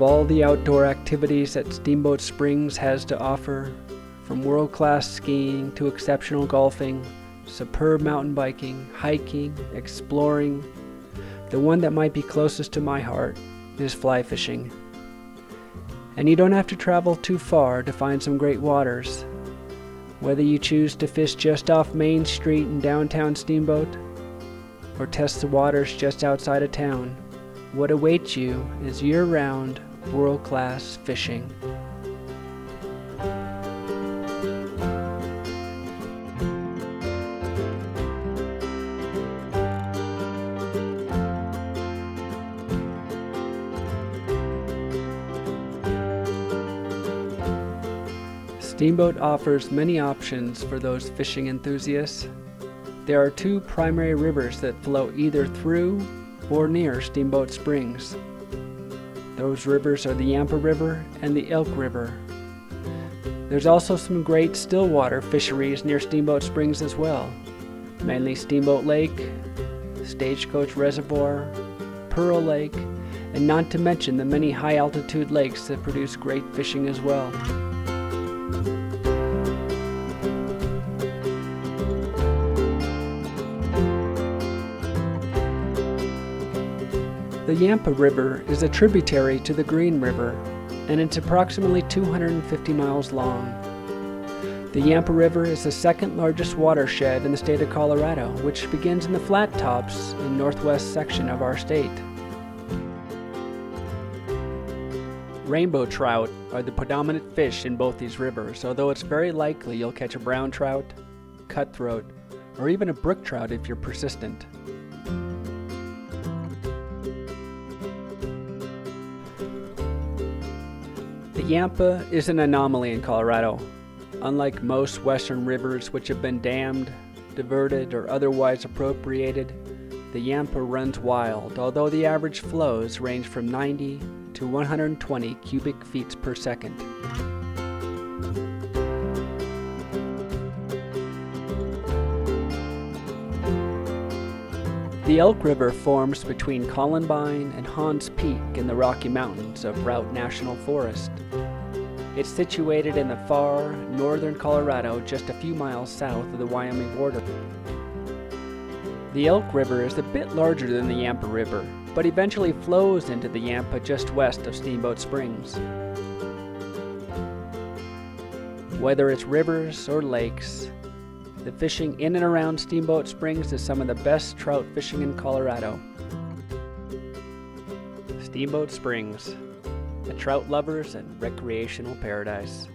of all the outdoor activities that Steamboat Springs has to offer, from world class skiing to exceptional golfing, superb mountain biking, hiking, exploring, the one that might be closest to my heart is fly fishing. And you don't have to travel too far to find some great waters. Whether you choose to fish just off Main Street in downtown Steamboat, or test the waters just outside of town, what awaits you is year round, world class fishing. Steamboat offers many options for those fishing enthusiasts. There are two primary rivers that flow either through or near Steamboat Springs. Those rivers are the Yampa River and the Elk River. There's also some great stillwater fisheries near Steamboat Springs as well, mainly Steamboat Lake, Stagecoach Reservoir, Pearl Lake, and not to mention the many high altitude lakes that produce great fishing as well. The Yampa River is a tributary to the Green River, and it's approximately 250 miles long. The Yampa River is the second largest watershed in the state of Colorado, which begins in the flat tops in northwest section of our state. Rainbow trout are the predominant fish in both these rivers, although it's very likely you'll catch a brown trout, cutthroat, or even a brook trout if you're persistent. The Yampa is an anomaly in Colorado. Unlike most western rivers which have been dammed, diverted, or otherwise appropriated, the Yampa runs wild, although the average flows range from 90 to 120 cubic feet per second. The Elk River forms between Columbine and Hahns Peak in the Rocky Mountains of Routt National Forest. It's situated in the far northern Colorado, just a few miles south of the Wyoming border. The Elk River is a bit larger than the Yampa River, but eventually flows into the Yampa just west of Steamboat Springs. Whether it's rivers or lakes, the fishing in and around Steamboat Springs is some of the best trout fishing in Colorado. Steamboat Springs, a trout lovers and recreational paradise.